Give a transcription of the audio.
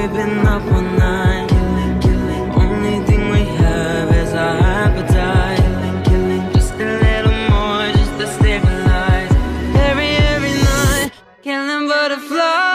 we've been up all night killing, killing. Only thing we have is our appetite killing, killing. Just a little more, just to stabilize Every, every night Killing butterflies